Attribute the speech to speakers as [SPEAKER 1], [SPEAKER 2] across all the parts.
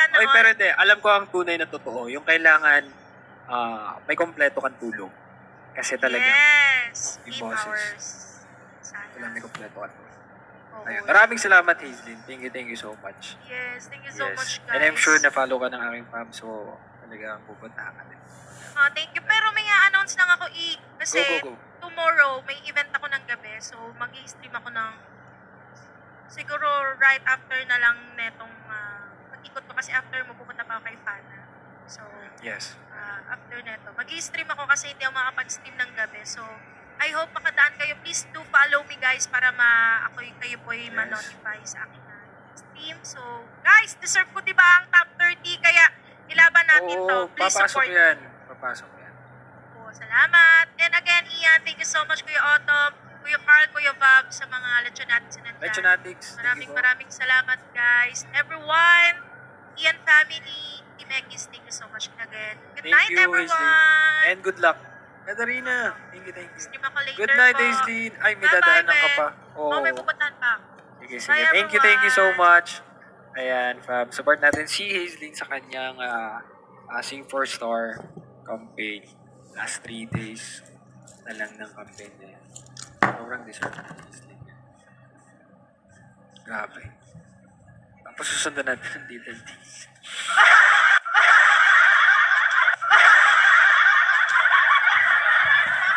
[SPEAKER 1] Sana
[SPEAKER 2] Oy,
[SPEAKER 1] all.
[SPEAKER 2] pero hindi, alam ko ang tunay na totoo. Yung kailangan ah, may kompleto kang tulog. Kasi talaga,
[SPEAKER 1] Yes.
[SPEAKER 2] Yung
[SPEAKER 1] Eight
[SPEAKER 2] boses. kailangan may kompleto kang tulog.
[SPEAKER 1] Oo.
[SPEAKER 2] Ayun. Maraming salamat, Hazelin. Thank you, thank you so much.
[SPEAKER 1] Yes, thank you so
[SPEAKER 2] yes.
[SPEAKER 1] much, guys.
[SPEAKER 2] And I'm sure na follow ka ng aking fam, so talagang pupuntahan ka din.
[SPEAKER 1] Ah, thank you. Pero may announce lang ako i kasi
[SPEAKER 2] Go, go, go.
[SPEAKER 1] tomorrow may event ako ng gabi. So mag-i-stream ako ng siguro right after na lang netong pag-ikot ko kasi after mo pupunta pa ako kay Fana. So
[SPEAKER 2] Yes.
[SPEAKER 1] ah, after neto, mag-i-stream ako kasi hindi ako makapag-stream ng gabi. So I hope makadaan kayo. Please do follow me guys para ma ako kayo po ay
[SPEAKER 2] Yes.
[SPEAKER 1] ma-notify sa aking ah, stream. So guys, deserve ko 'di ba ang top 30 kaya ilaban natin to.
[SPEAKER 2] Oo,
[SPEAKER 1] Please
[SPEAKER 2] papasok
[SPEAKER 1] support
[SPEAKER 2] yan. Papasok yan.
[SPEAKER 1] po. Salamat. And again, Ian, thank you so much Kuya Autumn, Kuya Carl, Kuya Bob sa mga lechon natin.
[SPEAKER 2] Lechonatics.
[SPEAKER 1] Maraming maraming salamat guys. Everyone, Ian family, Team Egis, thank you so much again. Good
[SPEAKER 2] Thank
[SPEAKER 1] night
[SPEAKER 2] you,
[SPEAKER 1] everyone.
[SPEAKER 2] And good luck. Katarina, thank you, thank you. Good night. Aislinn. Ay, may dadaanan ka pa.
[SPEAKER 1] Oh, may pupuntahan pa. ako.
[SPEAKER 2] Sige,
[SPEAKER 1] Bye,
[SPEAKER 2] sige. Thank you, thank you so much. Ayan, fam. Support natin si Hazelin sa kanyang uh, Sing for Star campaign. Last three days na lang ng campaign na yan. Sobrang deserve ni Hazelin. yan. Grabe. Tapos susundan natin ang Things.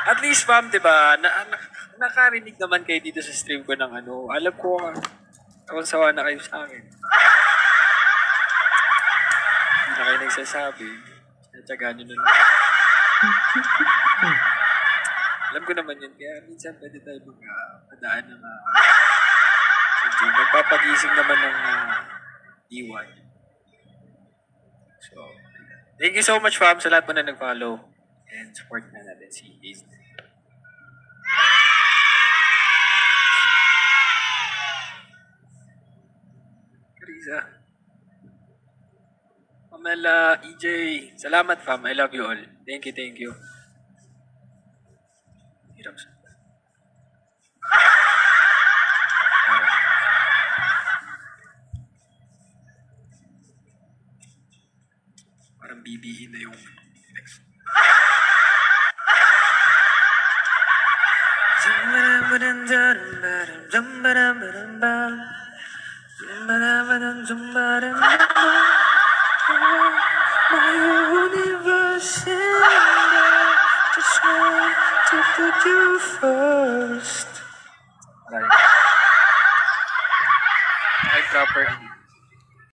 [SPEAKER 2] At least, fam, di ba, na, na, nakarinig naman kayo dito sa stream ko ng ano. Alam ko, ah, kung sawa na kayo sa akin. Hindi na kayo nagsasabi. Sinatsaga nyo na lang. Alam ko naman yun. Kaya minsan pwede tayo mag uh, padaan ng uh, hindi. Magpapagising naman ng uh, iwan. So, thank you so much, fam, sa lahat po na nag-follow. And support na natin si Ace. Carissa. Pamela, EJ. Salamat, fam. I love you all. Thank you, thank you. Hirap sa... My universe and just want to put you first. Proper.